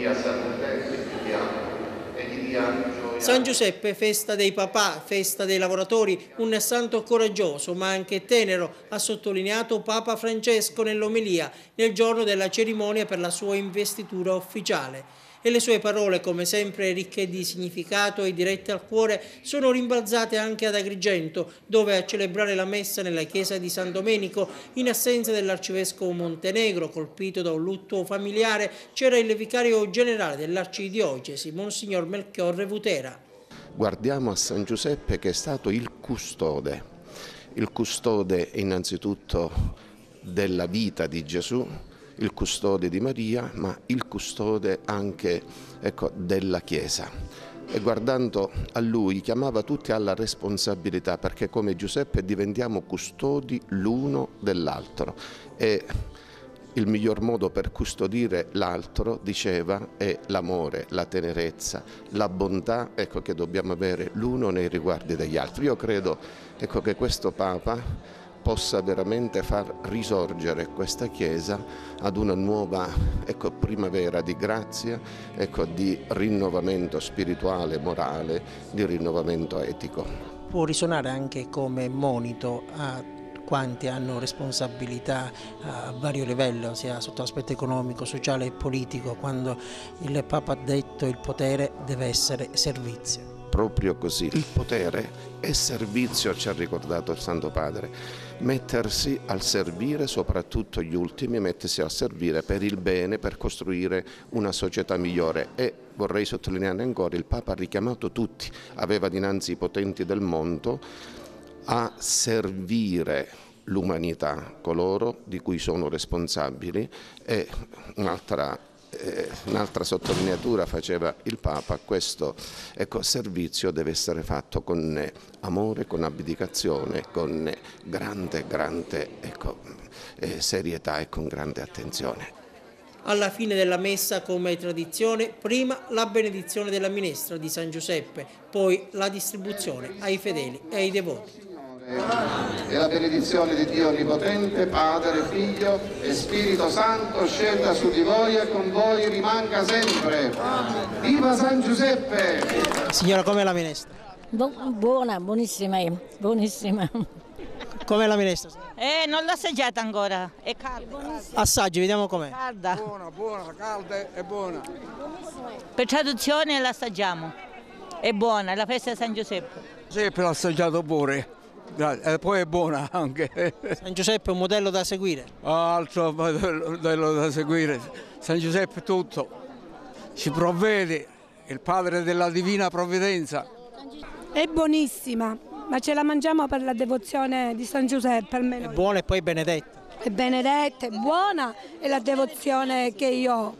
dia salute, gli dia e gli dia gioia. San Giuseppe, festa dei papà, festa dei lavoratori, un santo coraggioso ma anche tenero, ha sottolineato Papa Francesco nell'omelia nel giorno della cerimonia per la sua investitura ufficiale e le sue parole, come sempre ricche di significato e dirette al cuore, sono rimbalzate anche ad Agrigento, dove a celebrare la messa nella chiesa di San Domenico, in assenza dell'arcivescovo Montenegro, colpito da un lutto familiare, c'era il vicario generale dell'arcidiocesi, Monsignor Melchiorre Vutera. Guardiamo a San Giuseppe che è stato il custode, il custode innanzitutto della vita di Gesù, il custode di Maria, ma il custode anche ecco, della Chiesa. E guardando a lui chiamava tutti alla responsabilità perché come Giuseppe diventiamo custodi l'uno dell'altro. E il miglior modo per custodire l'altro, diceva, è l'amore, la tenerezza, la bontà ecco, che dobbiamo avere l'uno nei riguardi degli altri. Io credo ecco, che questo Papa possa veramente far risorgere questa Chiesa ad una nuova ecco, primavera di grazia, ecco, di rinnovamento spirituale, morale, di rinnovamento etico. Può risuonare anche come monito a quanti hanno responsabilità a vario livello, sia sotto l'aspetto economico, sociale e politico, quando il Papa ha detto il potere deve essere servizio proprio così. Il potere è servizio, ci ha ricordato il Santo Padre, mettersi al servire soprattutto gli ultimi, mettersi al servire per il bene, per costruire una società migliore e vorrei sottolineare ancora, il Papa ha richiamato tutti, aveva dinanzi i potenti del mondo a servire l'umanità, coloro di cui sono responsabili e un'altra eh, un'altra sottolineatura faceva il Papa, questo ecco, servizio deve essere fatto con amore, con abdicazione, con grande, grande ecco, eh, serietà e con grande attenzione. Alla fine della messa, come tradizione, prima la benedizione della minestra di San Giuseppe, poi la distribuzione ai fedeli e ai devoti e la benedizione di Dio Onnipotente, Padre, Figlio e Spirito Santo scenda su di voi e con voi rimanga sempre. Viva San Giuseppe! Signora, com'è la minestra? Bu buona, buonissima, buonissima. Com'è la minestra? Eh, non l'ho assaggiata ancora, è calda. Assaggi, vediamo com'è. Calda. Buona, buona, calda e buona. Per traduzione l'assaggiamo. È buona, è la festa di San Giuseppe. Giuseppe l'ha assaggiato pure. E poi è buona anche. San Giuseppe è un modello da seguire? Altro modello da seguire. San Giuseppe tutto. Ci provvede, il padre della divina provvidenza. È buonissima, ma ce la mangiamo per la devozione di San Giuseppe almeno. È buona e poi benedetta. È benedetta, è buona e la devozione che io ho